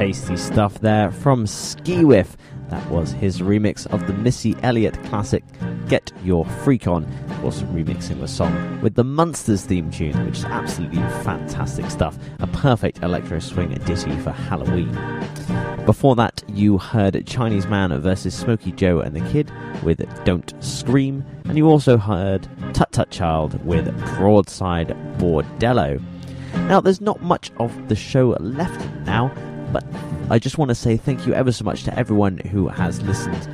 Tasty stuff there from Skiwiff. That was his remix of the Missy Elliott classic Get Your Freak On. Also remixing the song with the Munsters theme tune, which is absolutely fantastic stuff. A perfect electro swing ditty for Halloween. Before that, you heard Chinese Man versus Smokey Joe and the Kid with Don't Scream, and you also heard Tut Tut Child with Broadside Bordello. Now, there's not much of the show left now, but I just want to say thank you ever so much to everyone who has listened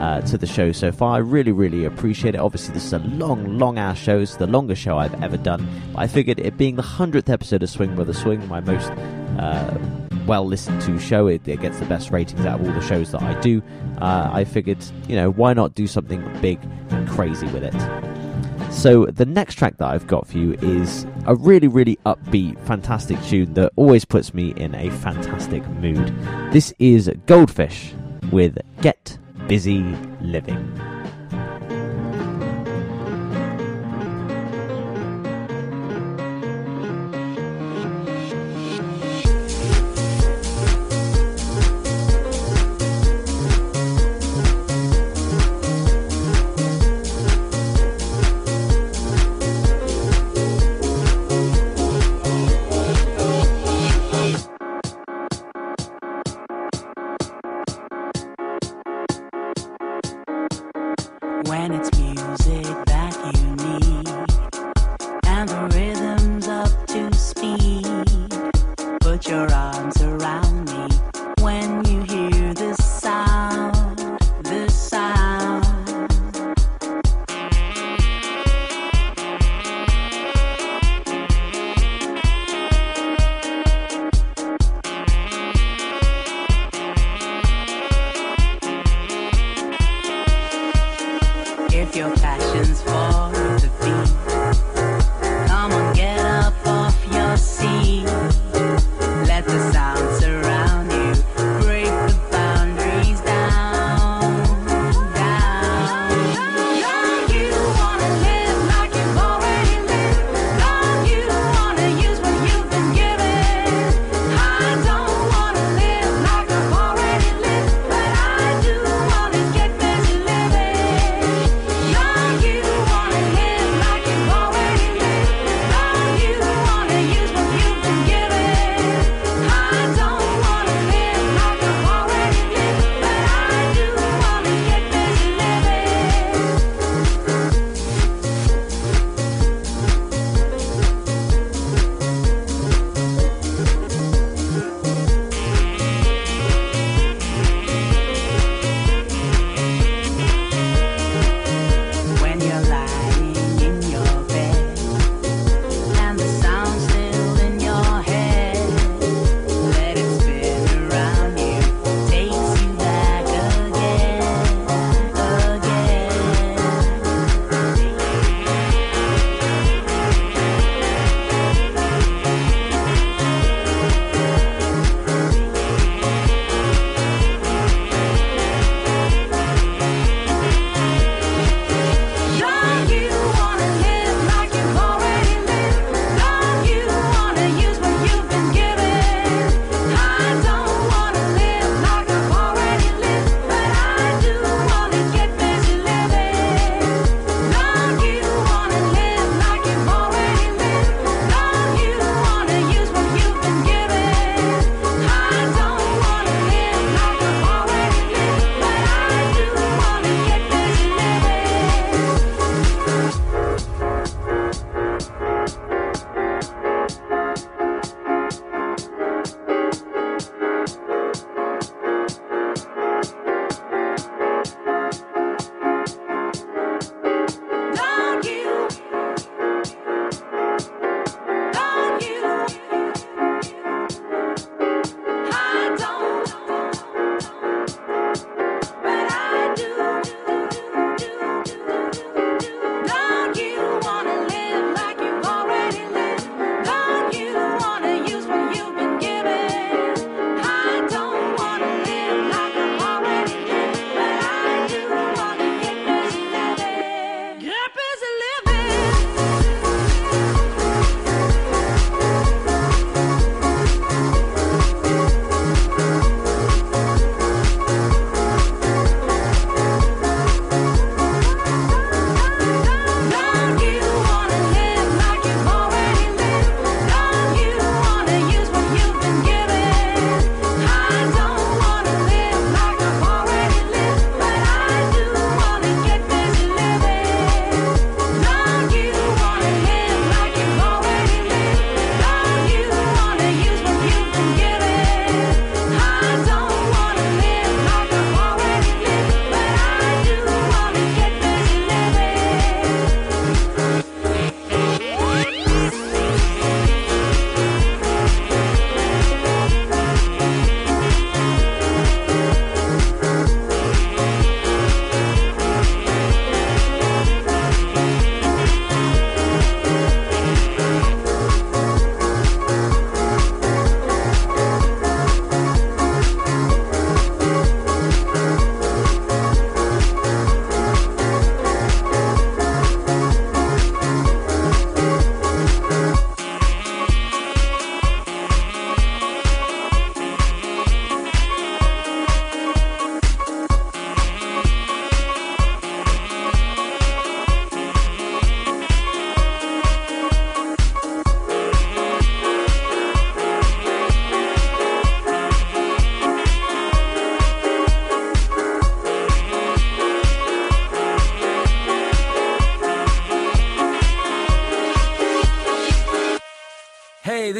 uh, to the show so far. I really, really appreciate it. Obviously, this is a long, long hour show. It's the longest show I've ever done. But I figured it being the 100th episode of Swing Brother Swing, my most uh, well listened to show, it, it gets the best ratings out of all the shows that I do. Uh, I figured, you know, why not do something big and crazy with it? So the next track that I've got for you is a really, really upbeat, fantastic tune that always puts me in a fantastic mood. This is Goldfish with Get Busy Living.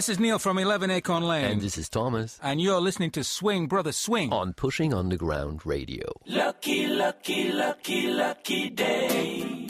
This is Neil from 11 Acorn Lane. And this is Thomas And you're listening to Swing Brother Swing. on Pushing Underground Radio. Lucky, lucky, lucky, lucky day.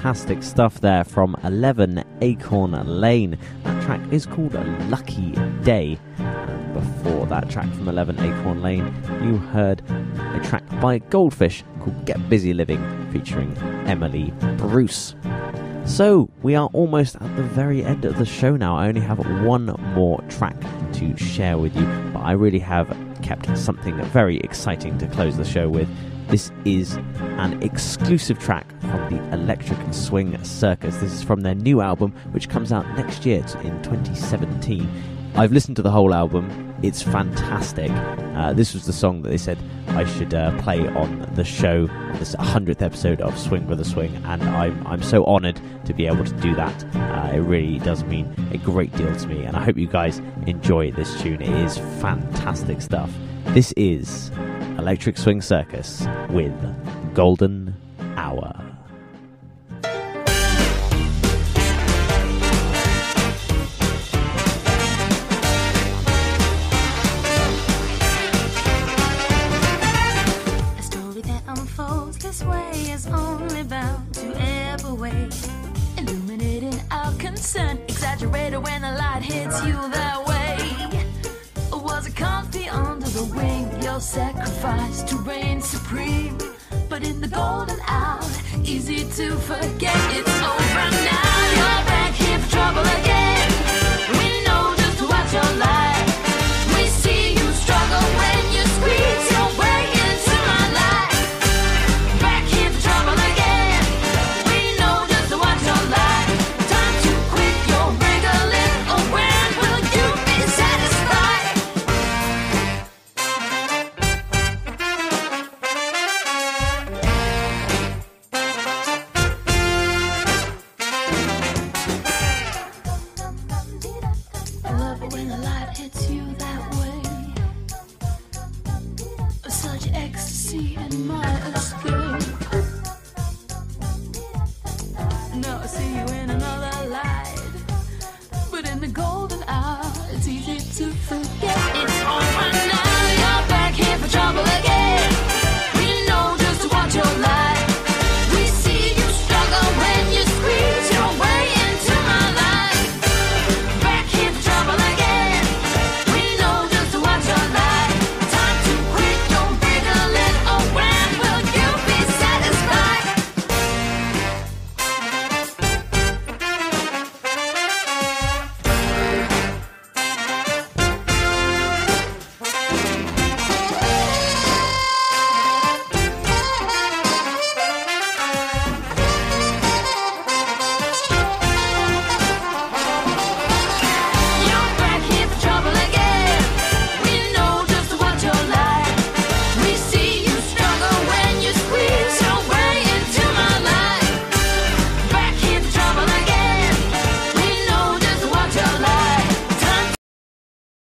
Fantastic stuff there from 11 Acorn Lane. That track is called A Lucky Day. And before that track from 11 Acorn Lane, you heard a track by Goldfish called Get Busy Living featuring Emily Bruce. So, we are almost at the very end of the show now. I only have one more track to share with you, but I really have kept something very exciting to close the show with. This is an exclusive track from the Electric and Swing Circus. This is from their new album, which comes out next year in 2017. I've listened to the whole album. It's fantastic. Uh, this was the song that they said I should uh, play on the show, this 100th episode of Swing Brother Swing, and I'm, I'm so honoured to be able to do that. Uh, it really does mean a great deal to me, and I hope you guys enjoy this tune. It is fantastic stuff. This is Electric Swing Circus with Golden Hour. Golden hour, easy to forget it's over